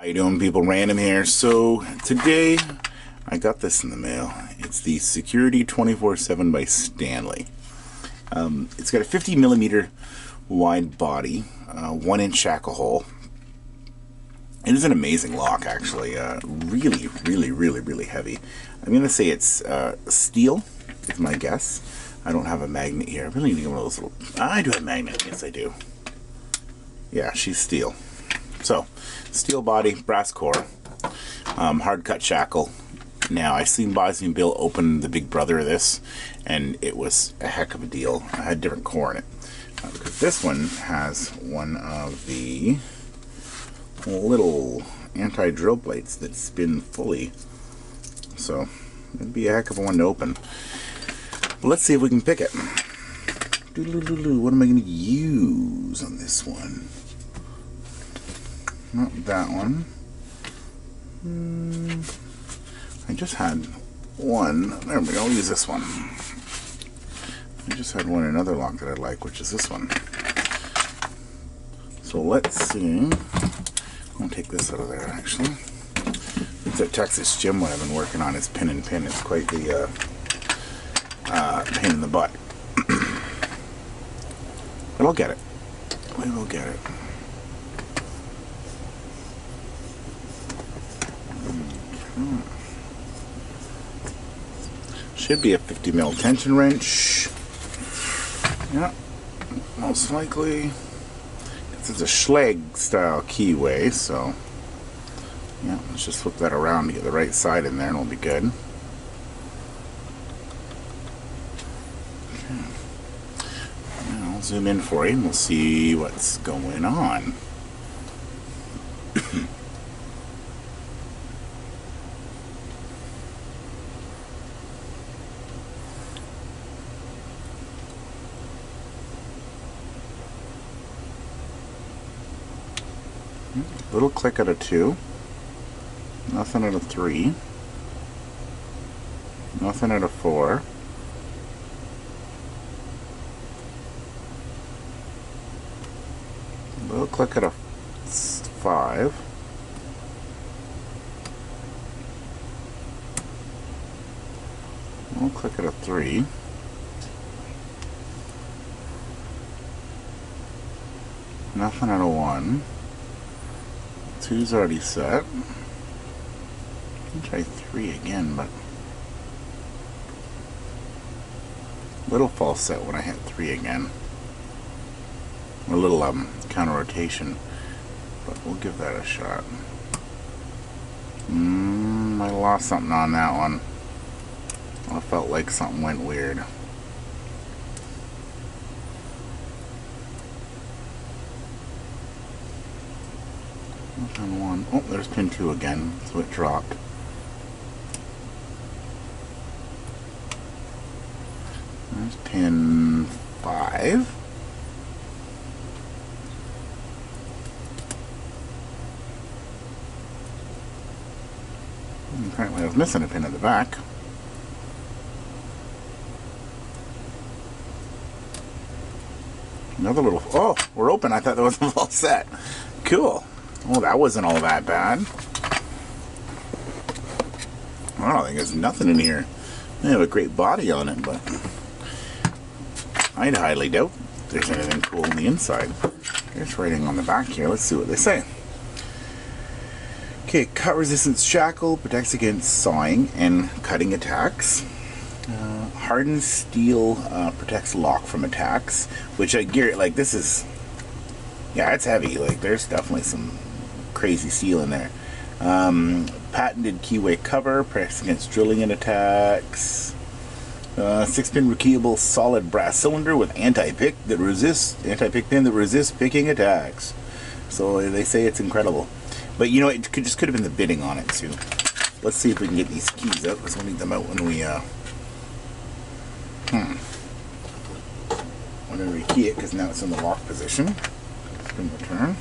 How you doing people? Random here. So today I got this in the mail. It's the Security 24-7 by Stanley. Um, it's got a 50 millimeter wide body, uh, one inch shackle hole. It is an amazing lock actually. Uh, really, really, really, really heavy. I'm going to say it's uh, steel is my guess. I don't have a magnet here. I really need one of those little... I do have a magnet. Yes, I do. Yeah, she's steel. So, steel body, brass core, um, hard cut shackle. Now, I've seen Bosnian Bill open the big brother of this, and it was a heck of a deal. I had different core in it. Uh, because this one has one of the little anti-drill plates that spin fully. So, it'd be a heck of a one to open. Let's see if we can pick it. What am I going to use on this one? Not that one. Hmm. I just had one. There we go. I'll use this one. I just had one another lock that I like, which is this one. So let's see. I'll take this out of there actually. It's a Texas Gym what I've been working on is pin and pin. It's quite the uh, uh, pain in the butt. but I'll get it. We will get it. Should be a 50 mil tension wrench. Yeah, most likely. This is a Schlage style keyway, so yeah, let's just flip that around to get the right side in there and we'll be good. Okay. I'll zoom in for you and we'll see what's going on. Little click at a 2. Nothing at a 3. Nothing at a 4. Little click at a 5. Little click at a 3. Nothing at a 1. Two's already set. try three again, but little false set when I hit three again. A little um counter rotation, but we'll give that a shot. Mm, I lost something on that one. I felt like something went weird. Pin one. Oh, there's pin two again, so it dropped. There's pin five. apparently I was missing a pin at the back. Another little, oh, we're open. I thought that was a full set. Cool. Oh, that wasn't all that bad. I don't think there's nothing in here. They have a great body on it, but I'd highly doubt there's anything cool on the inside. There's writing on the back here. Let's see what they say. Okay, cut resistance shackle protects against sawing and cutting attacks. Uh, hardened steel uh, protects lock from attacks, which I gear like this is, yeah, it's heavy. Like there's definitely some crazy seal in there. Um, patented keyway cover, protects against drilling and attacks. Uh, six-pin rekeyable solid brass cylinder with anti-pick that resists anti-pick pin that resists picking attacks. So they say it's incredible. But you know, it could, just could have been the bitting on it too. Let's see if we can get these keys out because we'll need them out when we uh. Hmm. I'm gonna rekey it because now it's in the lock position. Spin return.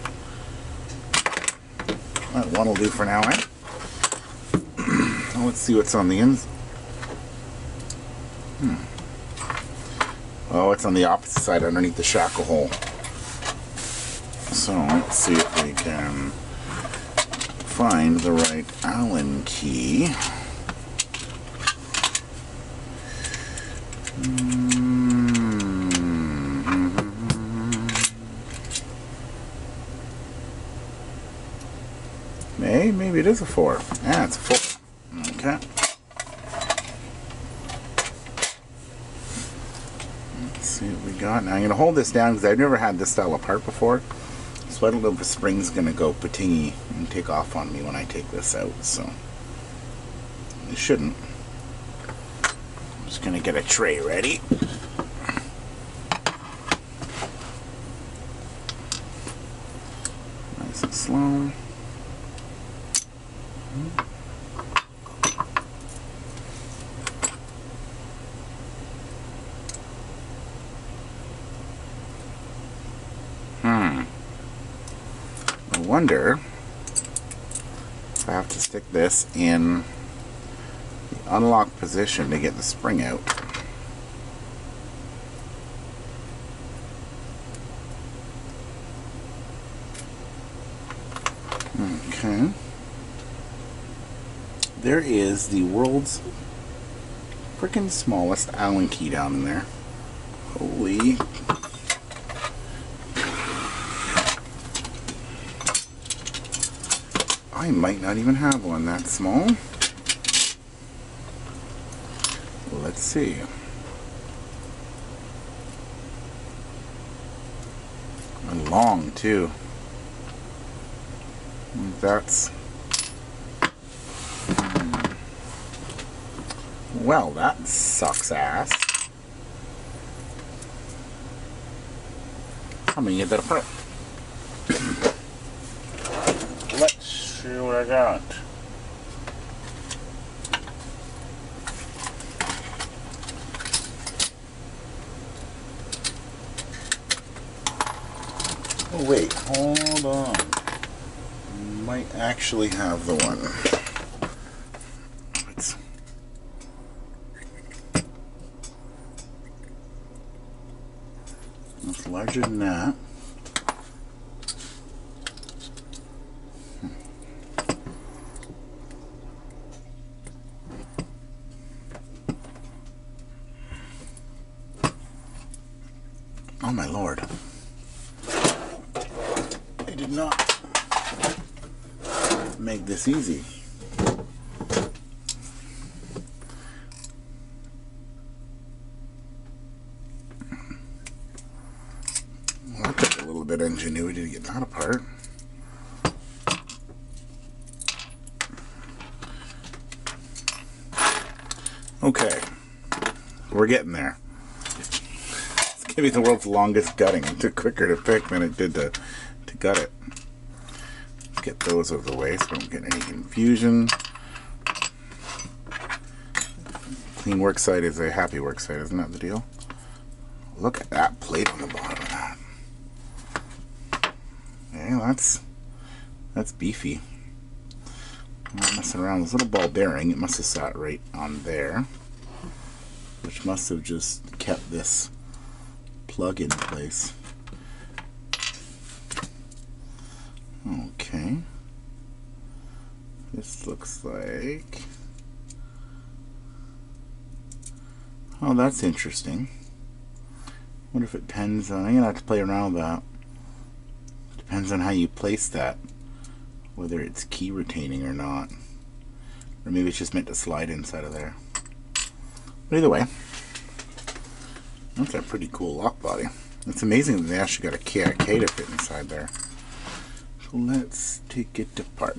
That one will do for now, eh? let's see what's on the ends. Hmm. Oh, it's on the opposite side underneath the shackle hole. So let's see if we can find the right Allen key. May, maybe it is a four. Yeah, it's a four. Okay. Let's see what we got. Now I'm going to hold this down because I've never had this style apart before. So I don't know if the spring's going to go patingy and take off on me when I take this out. So it shouldn't. I'm just going to get a tray ready. Nice and slow. Hmm. I wonder if I have to stick this in the unlock position to get the spring out. Okay. There is the world's freaking smallest Allen key down in there. Holy I might not even have one that small. Let's see. And long too. That's hmm. well, that sucks ass. I'm get that apart. Let's see what I got. Oh wait, hold on. Might actually have the one. It's larger than that. Oh my lord. They did not make this easy. Well, that took a little bit of ingenuity to get that apart. Okay, we're getting there. It's gonna be the world's longest gutting. It took quicker to pick than it did to, to gut it. Get those out of the way so don't get any confusion. Clean work site is a happy work site, isn't that the deal? Look at that plate on the bottom of that. Yeah, that's that's beefy. I'm not messing around. This little ball bearing, it must have sat right on there, which must have just kept this plug in place. Okay. This looks like. Oh, that's interesting. What if it depends on. I'm gonna have to play around with that. Depends on how you place that. Whether it's key retaining or not. Or maybe it's just meant to slide inside of there. But either way, that's a pretty cool lock body. It's amazing that they actually got a KIK to fit inside there. So let's take it apart.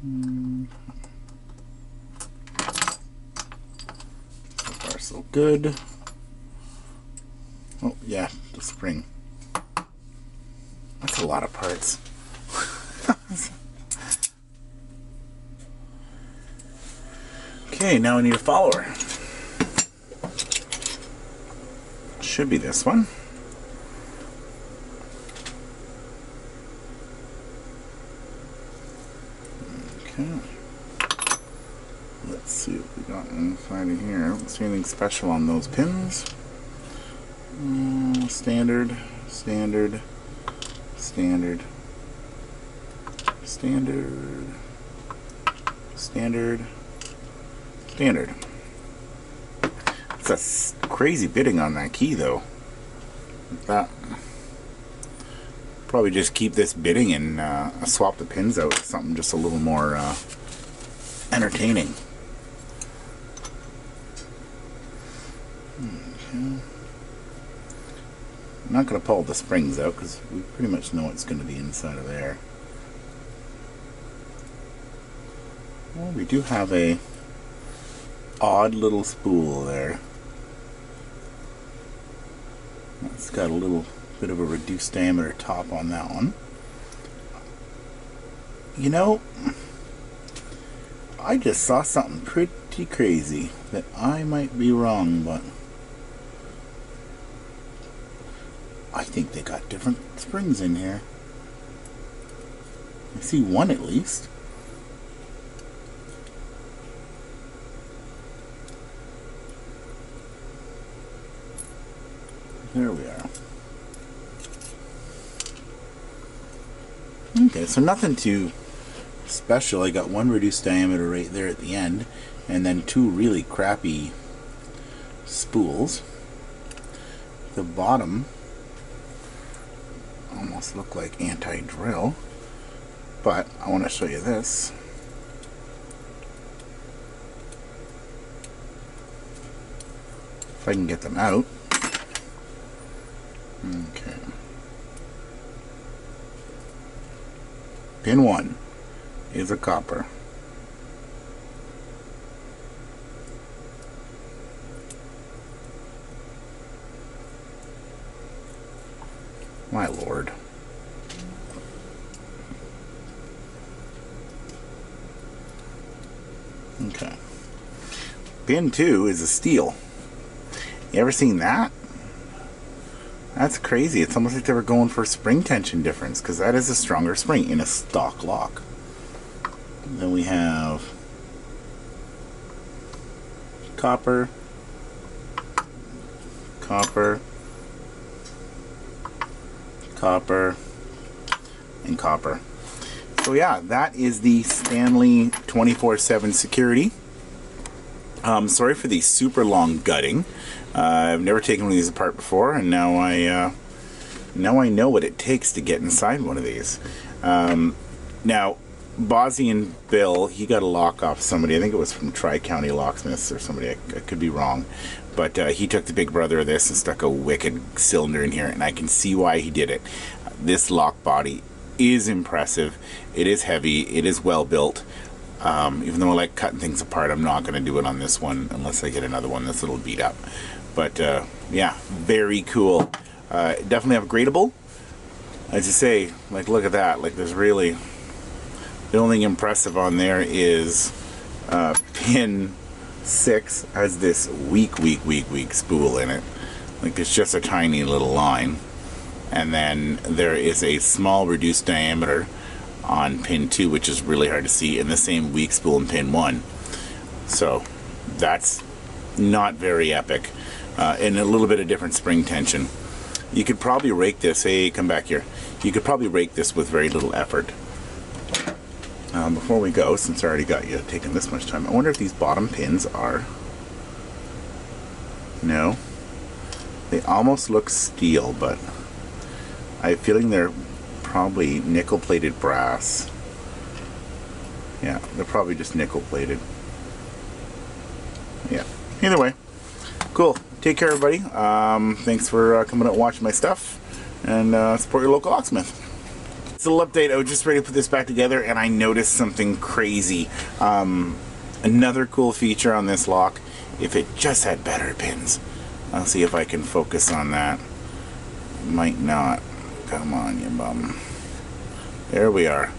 Hmm. So far so good. Oh yeah, the spring. That's a lot of parts. okay, now I need a follower. Should be this one. Okay. Let's see what we got inside of here. Don't see anything special on those pins. Mm, standard, standard, standard, standard, standard, standard. It's a crazy bitting on that key though. That probably just keep this bitting and uh, swap the pins out something just a little more uh, entertaining. Okay. I'm not going to pull the springs out because we pretty much know what's going to be inside of there. Well, we do have a odd little spool there. It's got a little bit of a reduced diameter top on that one. You know, I just saw something pretty crazy that I might be wrong, but I think they got different springs in here. I see one at least. There we are. Okay, so nothing too special. I got one reduced diameter right there at the end, and then two really crappy spools. The bottom almost look like anti-drill, but I want to show you this. If I can get them out. Okay. Pin 1 is a copper. My lord. Okay. Pin 2 is a steel. You ever seen that? That's crazy. It's almost like they were going for spring tension difference because that is a stronger spring in a stock lock. Then we have copper, copper, copper, and copper. So yeah, that is the Stanley 24-7 security. Um, sorry for the super long gutting. Uh, I've never taken one of these apart before, and now I uh, now I know what it takes to get inside one of these. Um, now, and Bill, he got a lock off somebody. I think it was from Tri County Locksmiths or somebody. I, I could be wrong, but uh, he took the big brother of this and stuck a wicked cylinder in here, and I can see why he did it. This lock body is impressive. It is heavy. It is well built. Um, even though I like cutting things apart, I'm not going to do it on this one unless I get another one that's a little beat up. But uh, yeah, very cool. Uh, definitely upgradable. As you say, like look at that. Like there's really the only impressive on there is uh, pin six has this weak, weak, weak, weak spool in it. Like it's just a tiny little line, and then there is a small reduced diameter on pin 2 which is really hard to see and the same weak spool in pin 1 so that's not very epic uh, and a little bit of different spring tension. You could probably rake this hey come back here. You could probably rake this with very little effort um, before we go since I already got you taking this much time I wonder if these bottom pins are no they almost look steel but I have a feeling they're probably nickel plated brass. Yeah, they're probably just nickel plated. Yeah, either way. Cool. Take care, everybody. Um, thanks for uh, coming out and watching my stuff. And uh, support your local locksmith. It's a little update. I was just ready to put this back together and I noticed something crazy. Um, another cool feature on this lock, if it just had better pins. I'll see if I can focus on that. Might not. Come on, you bum. There we are.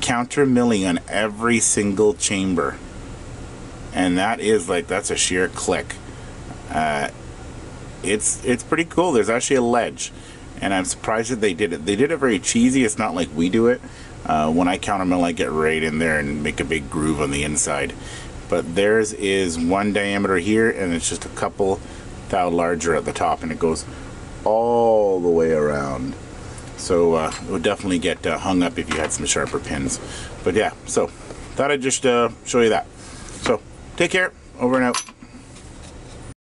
Counter milling on every single chamber. And that is like, that's a sheer click. Uh, it's, it's pretty cool. There's actually a ledge. And I'm surprised that they did it. They did it very cheesy. It's not like we do it. Uh, when I counter mill, I get right in there and make a big groove on the inside. but theirs is one diameter here and it's just a couple thou larger at the top and it goes all the way around so uh, it would definitely get uh, hung up if you had some sharper pins but yeah so thought I'd just uh, show you that so take care over and out